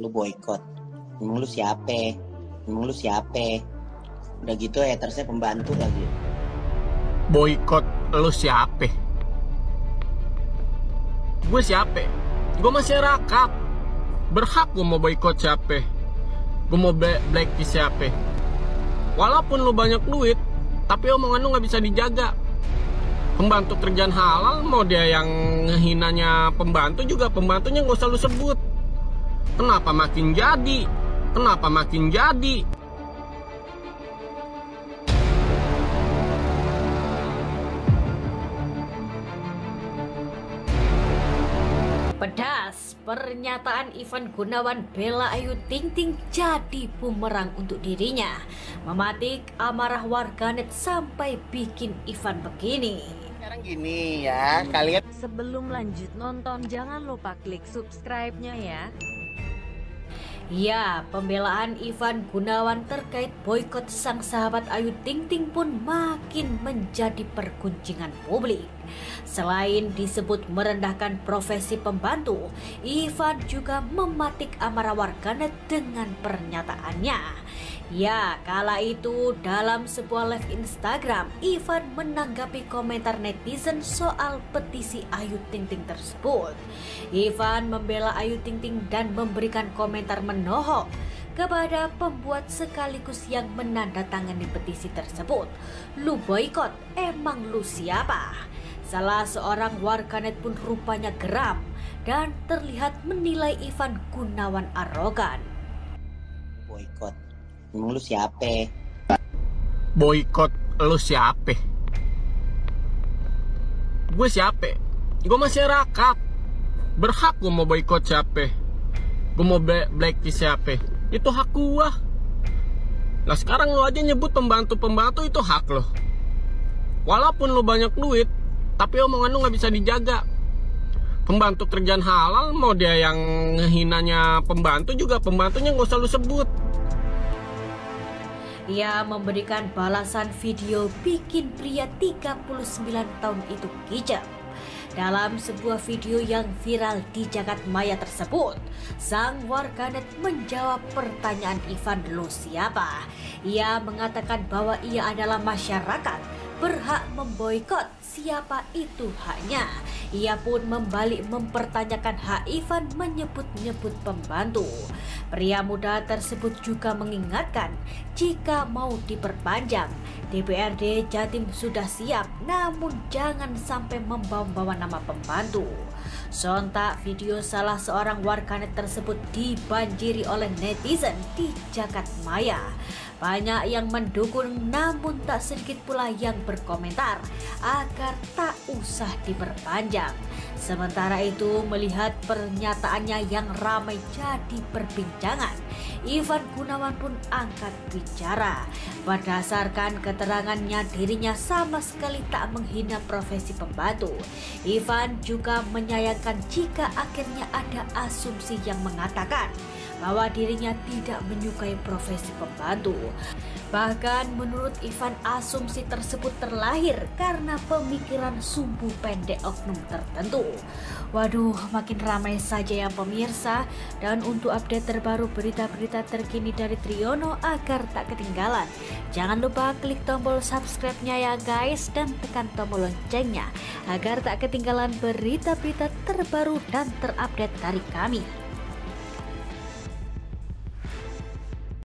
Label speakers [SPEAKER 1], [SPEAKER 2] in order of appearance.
[SPEAKER 1] lu boykot. Emang lu siapa? Emang lu siapa? Udah gitu ya hatersnya pembantu lagi.
[SPEAKER 2] Boykot lu siapa? Gue siapa? Gue masyarakat berhak gue mau boykot siapa? Gue mau blacklist siapa? Walaupun lu banyak duit tapi omongan lu nggak bisa dijaga. Pembantu kerjaan halal mau dia yang ngehinanya pembantu juga pembantunya nggak usah lu sebut kenapa makin jadi kenapa makin jadi
[SPEAKER 3] Pedas, pernyataan Ivan Gunawan bela Ayu Ting Ting jadi bumerang untuk dirinya. Mematik amarah warganet sampai bikin Ivan begini.
[SPEAKER 1] sekarang gini ya kalian
[SPEAKER 4] Sebelum lanjut nonton, jangan lupa klik subscribe-nya ya.
[SPEAKER 3] Ya, pembelaan Ivan Gunawan terkait boykot sang sahabat Ayu Ting Ting pun makin menjadi perguncingan publik. Selain disebut merendahkan profesi pembantu, Ivan juga mematik amarah warganet dengan pernyataannya. Ya, kala itu dalam sebuah live Instagram, Ivan menanggapi komentar netizen soal petisi Ayu Ting Ting tersebut. Ivan membela Ayu Ting Ting dan memberikan komentar menohok kepada pembuat sekaligus yang menandatangani petisi tersebut. Lu boykot, emang lu siapa? Salah seorang warganet pun rupanya geram dan terlihat menilai Ivan Gunawan arogan.
[SPEAKER 1] boykot. Emang lu siapa?
[SPEAKER 2] Boykot lu siapa? Gue siapa? Gue masyarakat berhak gue mau boykot siapa? Gue mau bla- blacklist siapa? Itu hak gue lah sekarang lu aja nyebut pembantu-pembantu itu hak lo walaupun lu banyak duit tapi omongan lu nggak bisa dijaga pembantu kerjaan halal mau dia yang ngehinanya pembantu juga pembantunya nggak usah lu sebut
[SPEAKER 3] Ia memberikan balasan video bikin pria 39 tahun itu kicap. Dalam sebuah video yang viral di jagat maya tersebut, sang warganet menjawab pertanyaan Ivan lo siapa. Ia mengatakan bahwa ia adalah masyarakat berhak memboikot siapa itu haknya. Ia pun membalik mempertanyakan hak Ivan menyebut-nyebut pembantu. Pria muda tersebut juga mengingatkan jika mau diperpanjang, DPRD Jatim sudah siap namun jangan sampai membawa-bawa nama pembantu. Sontak video salah seorang warganet tersebut dibanjiri oleh netizen di jagat maya. Banyak yang mendukung namun tak sedikit pula yang berkomentar agar tak usah diperpanjang. Sementara itu melihat pernyataannya yang ramai jadi perbincangan, Ivan Gunawan pun angkat bicara. Berdasarkan keterangannya dirinya sama sekali tak menghina profesi pembantu. Ivan juga menyayangkan jika akhirnya ada asumsi yang mengatakan bahwa dirinya tidak menyukai profesi pembantu. Bahkan menurut Ivan asumsi tersebut terlahir karena pemikiran sumbu pendek oknum tertentu. Waduh, makin ramai saja ya pemirsa. Dan untuk update terbaru berita-berita terkini dari Triono agar tak ketinggalan, jangan lupa klik tombol subscribe-nya ya guys dan tekan tombol loncengnya agar tak ketinggalan berita-berita terbaru dan terupdate dari kami.